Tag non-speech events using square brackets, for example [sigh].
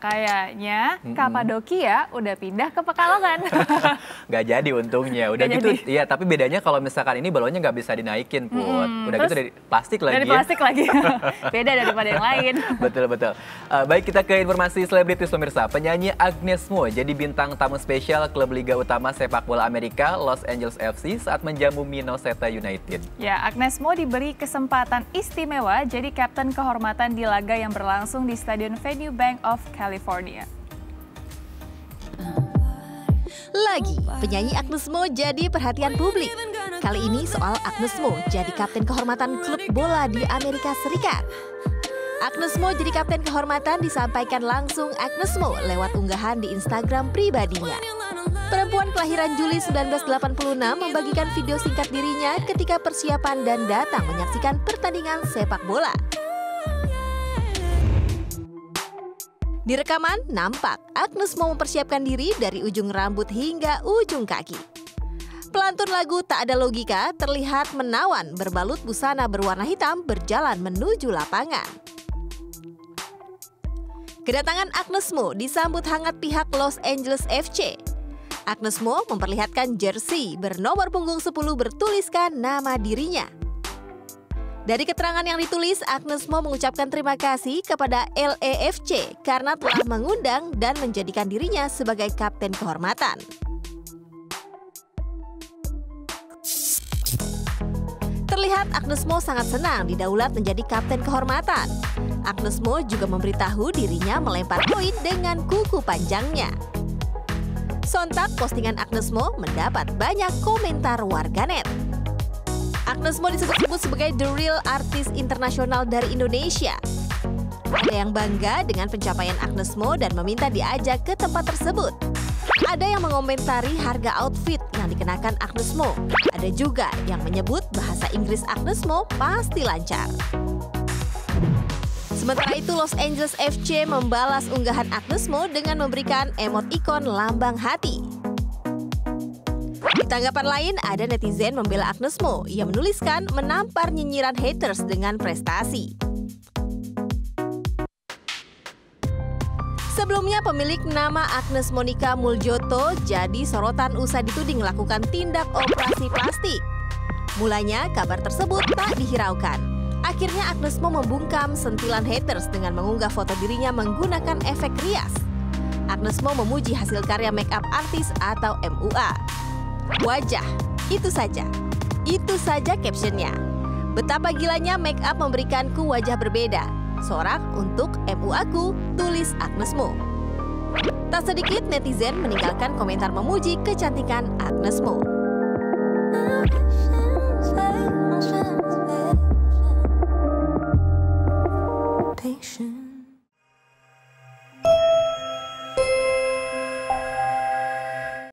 kayaknya mm -mm. Kapadokia udah pindah ke Pekalongan. [laughs] Gak [laughs] jadi untungnya. Udah gak gitu, iya. Tapi bedanya kalau misalkan ini balonnya nggak bisa dinaikin, Put. Mm, Udah gitu dari plastik lagi. Dari plastik lagi. [laughs] Beda daripada yang lain. betul betul. Uh, baik kita ke informasi selebritis pemirsa. Penyanyi Agnes Mo jadi bintang tamu spesial klub Liga Utama Sepak Bola Amerika Los Angeles FC saat menjamu Minnesota United. Ya, Agnes Mo diberi kesempatan istimewa jadi kapten kehormatan di laga yang berlangsung di Stadion Venue Bank of California. Lagi, penyanyi Agnes Mo jadi perhatian publik. Kali ini soal Agnes Mo jadi kapten kehormatan klub bola di Amerika Serikat. Agnes Mo jadi kapten kehormatan disampaikan langsung Agnes Mo lewat unggahan di Instagram pribadinya. Perempuan kelahiran Juli 1986 membagikan video singkat dirinya ketika persiapan dan datang menyaksikan pertandingan sepak bola. Di rekaman, nampak Agnes mau mempersiapkan diri dari ujung rambut hingga ujung kaki. Pelantun lagu Tak Ada Logika terlihat menawan berbalut busana berwarna hitam berjalan menuju lapangan. Kedatangan Agnes Mo disambut hangat pihak Los Angeles FC. Agnes Mo memperlihatkan jersey bernomor punggung 10 bertuliskan nama dirinya. Dari keterangan yang ditulis, Agnes Mo mengucapkan terima kasih kepada LAFC karena telah mengundang dan menjadikan dirinya sebagai kapten kehormatan. Terlihat Agnes Mo sangat senang didaulat menjadi kapten kehormatan. Agnes Mo juga memberitahu dirinya melempar poin dengan kuku panjangnya. Sontak postingan Agnes Mo mendapat banyak komentar warganet. Agnes Mo disebut-sebut sebagai the real artist internasional dari Indonesia. Ada yang bangga dengan pencapaian Agnes Mo dan meminta diajak ke tempat tersebut. Ada yang mengomentari harga outfit yang dikenakan Agnes Mo. Ada juga yang menyebut bahasa Inggris Agnes Mo pasti lancar. Sementara itu, Los Angeles FC membalas unggahan Agnes Mo dengan memberikan emot ikon lambang hati. Tanggapan lain, ada netizen membela Agnes Mo. Ia menuliskan menampar nyinyiran haters dengan prestasi. Sebelumnya, pemilik nama Agnes Monica Muljoto jadi sorotan usai dituding melakukan tindak operasi plastik. Mulanya, kabar tersebut tak dihiraukan. Akhirnya Agnes Mo membungkam sentilan haters dengan mengunggah foto dirinya menggunakan efek rias. Agnes Mo memuji hasil karya make up artis atau MUA. Wajah, itu saja. Itu saja captionnya. Betapa gilanya make up memberikanku wajah berbeda. Sorak untuk MU aku, tulis Agnes Mo. Tak sedikit netizen meninggalkan komentar memuji kecantikan Agnes